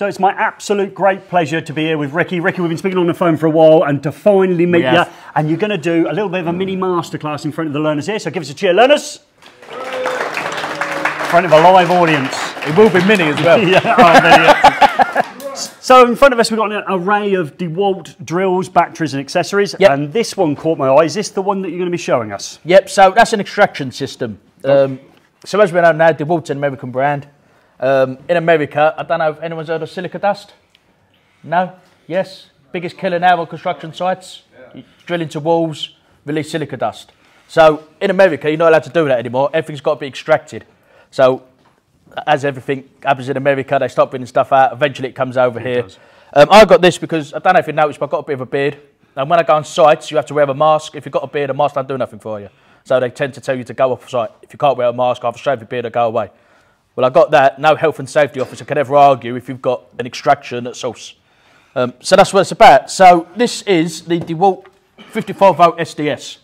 So it's my absolute great pleasure to be here with Ricky. Ricky, we've been speaking on the phone for a while and to finally meet We you. And you're going to do a little bit of a mini masterclass in front of the learners here. So give us a cheer, learners. In front of a live audience. It will be mini as well. yeah, oh, there you. So in front of us we've got an array of DeWalt drills, batteries and accessories. Yep. And this one caught my eye. Is this the one that you're going to be showing us? Yep, so that's an extraction system. Um, so as we know now, DeWalt's an American brand. Um, in America, I don't know if anyone's heard of silica dust. No? Yes? Biggest killer now on construction sites. You drill into walls, release silica dust. So in America, you're not allowed to do that anymore. Everything's got to be extracted. So as everything happens in America, they stop bringing stuff out. Eventually, it comes over here. Um, I got this because I don't know if you noticed, but I've got a bit of a beard. And when I go on sites, you have to wear a mask. If you've got a beard, a mask don't do nothing for you. So they tend to tell you to go off site. If you can't wear a mask, either shave your beard or go away. Well, I got that. No health and safety officer can ever argue if you've got an extraction at source. Um, so that's what it's about. So this is the DeWalt 54 volt SDS.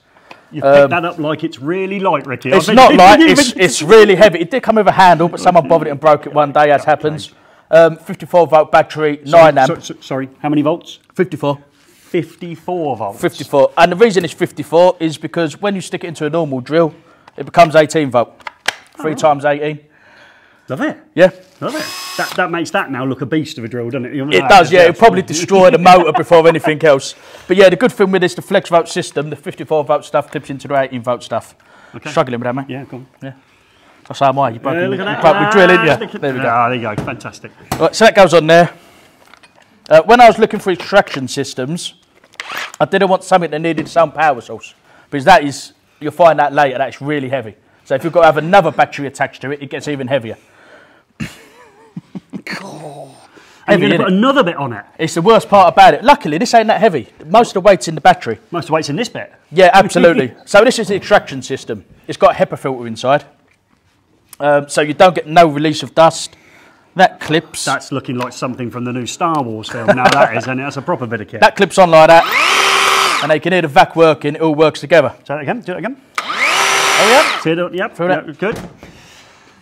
You've picked that up like it's really light, Ricky. Um, It's I not light, it's, it's really heavy. It did come with a handle, but someone bothered it and broke it one day, as happens. Um, 54 volt battery, 9 amp. So- so- sorry, how many volts? 54. 54 volts. 54. And the reason it's 54 is because when you stick it into a normal drill, it becomes 18 volt. Three times 18. Love it. Yeah. Love it. That, that makes that now look a beast of a drill, doesn't it? You know It does, yeah. It'll probably destroy the motor before anything else. But yeah, the good thing with this, the FlexVolt system, the 54 volt stuff clips into the 18 volt stuff. Okay. Struggling with that, mate. Yeah, go on. Yeah. That's how am I. You broke, Yeah, look at you that. broke my drill, Ah, didn't you? There we go. Ah, there you go. Fantastic. Right, so that goes on there. Uh, when I was looking for extraction systems, I didn't want something that needed some power source because that is you'll find that later that's really heavy. So if you've got to have another battery attached to it, it gets even heavier. And you're going to put innit? another bit on it. It's the worst part about it. Luckily, this ain't that heavy. Most of the weight's in the battery. Most of the weight's in this bit. Yeah, absolutely. so this is the extraction system. It's got a HEPA filter inside, um, so you don't get no release of dust. That clips. That's looking like something from the new Star Wars film. Now that is, and that's a proper bit of kit. that clips on like that, and they can hear the vac working. It all works together. Say that again. Do it again. Oh yeah. See it? Yep. That. yep, Good.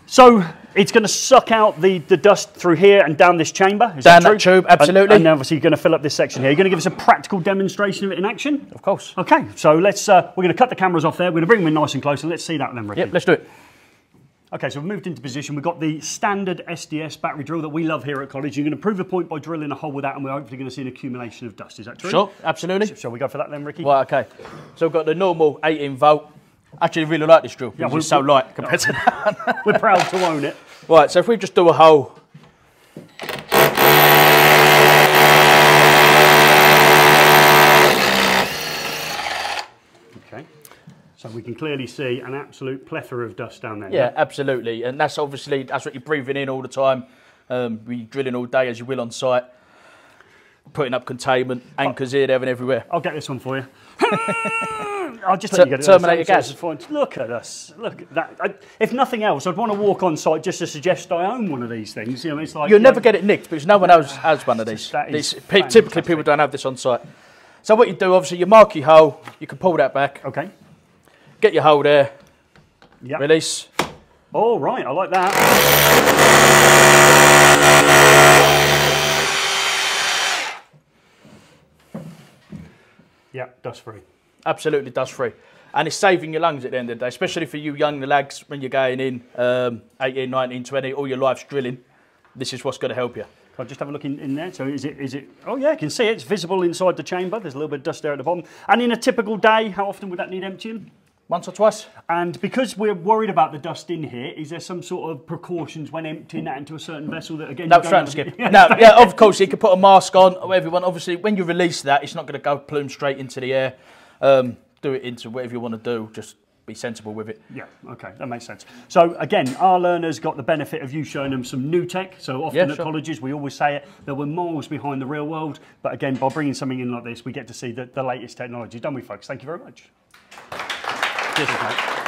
So it's going to suck out the, the dust through here and down this chamber. Is Down that, that tube, absolutely. And, and obviously you're going to fill up this section here. You're going to give us a practical demonstration of it in action. Of course. Okay, so let's. Uh, we're going to cut the cameras off there. We're going to bring them in nice and close, and let's see that then, Ricky. Yep. Let's do it. Okay, so we've moved into position. We've got the standard SDS battery drill that we love here at college. You're going to prove a point by drilling a hole with that, and we're hopefully going to see an accumulation of dust. Is that true? Sure. Absolutely. Shall we go for that then, Ricky? Right. Okay. So we've got the normal 18 volt. Actually, really like this drill because we- it's so light compared to that. We're proud to own it. Right. So if we just do a hole. Okay. So we can clearly see an absolute plethora of dust down there. Yeah, absolutely. And that's obviously that's what you're breathing in all the time. Um, we drilling all day as you will on site, putting up containment, anchors here, there, and everywhere. I'll get this one for you. I'll just Ter- let you. Terminator gas. fine. Look at us. Look at that. I, if nothing else, I'd want to walk on site just to suggest I own one of these things. You know, it's like You'll you never know, get it nicked because no one else has one of these. These- typically, people don't have this on site. So what you do, obviously, you mark your hole. You can pull that back, Okay. get your hole there, Yeah. release. All right. I like that. Yeah, dust free. Absolutely dust free. And it's saving your lungs at the end of the day, especially for you young lads when you're going in um, 18, 19, 20, all your life's drilling. This is what's going to help you. Can I just have a look in, in there? So is it, is it, oh yeah, I can see it. It's visible inside the chamber. There's a little bit of dust there at the bottom. And in a typical day, how often would that need emptying? Once or twice. And because we're worried about the dust in here, is there some sort of precautions when emptying that into a certain vessel that again? No, straight skip. no, yeah, of course, you can put a mask on or whatever you. Obviously, when you release that, it's not going to go plume straight into the air. Um, do it into whatever you want to do. Just be sensible with it. Yeah, okay, that makes sense. So again, our learners got the benefit of you showing them some new tech. So often Yeah, at sure. colleges, we always say it that we're miles behind the real world. But again, by bringing something in like this, we get to see the, the latest technology. Don't we, folks? Thank you very much. Cheers, mate.